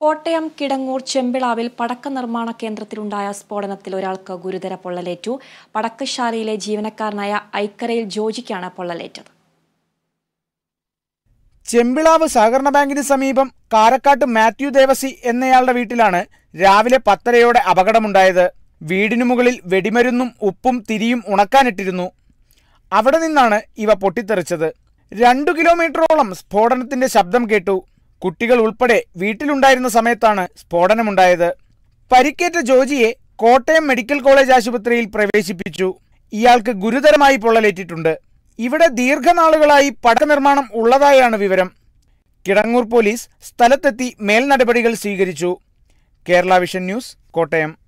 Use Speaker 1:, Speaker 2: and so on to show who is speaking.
Speaker 1: കോട്ടയം കിടങ്ങൂർ ചെമ്പിളാവിൽ പടക്ക നിർമ്മാണ കേന്ദ്രത്തിലുണ്ടായ സ്ഫോടനത്തിൽ ഒരാൾക്ക് ഗുരുതര പൊള്ളലേറ്റു. പടക്കശാലയിലെ ജീവനക്കാരനായ ഐക്കരയിൽ ജോജിക്കാണ് പൊള്ളലേറ്റത്.
Speaker 2: ചെമ്പിളാവ് സഹകരണ ബാങ്കിന് സമീപം കാരക്കാട്ട് മാത്യു ദേവസി എന്നയാളുടെ വീട്ടിലാണ് രാവിലെ പത്തരയോടെ അപകടമുണ്ടായത്. വീടിനു മുകളിൽ വെടിമരുന്നും ഉപ്പും തിരിയും ഉണക്കാനിട്ടിരുന്നു. അവിടെ നിന്നാണ് ഇവ പൊട്ടിത്തെറിച്ചത്. രണ്ടു കിലോമീറ്ററോളം സ്ഫോടനത്തിന്റെ ശബ്ദം കേട്ടു. കുട്ടികൾ ഉൾപ്പെടെ വീട്ടിലുണ്ടായിരുന്ന സമയത്താണ് സ്ഫോടനമുണ്ടായത്. പരിക്കേറ്റ ജോജിയെ കോട്ടയം മെഡിക്കൽ കോളേജ് ആശുപത്രിയിൽ പ്രവേശിപ്പിച്ചു. ഇയാൾക്ക് ഗുരുതരമായി പൊള്ളലേറ്റിട്ടുണ്ട്. ഇവിടെ ദീർഘനാളുകളായി പടക നിർമ്മാണം ഉള്ളതായാണ് വിവരം. കിടങ്ങൂർ പോലീസ് സ്ഥലത്തെത്തി മേൽനടപടികൾ സ്വീകരിച്ചു. Kerala vision news Kottayam.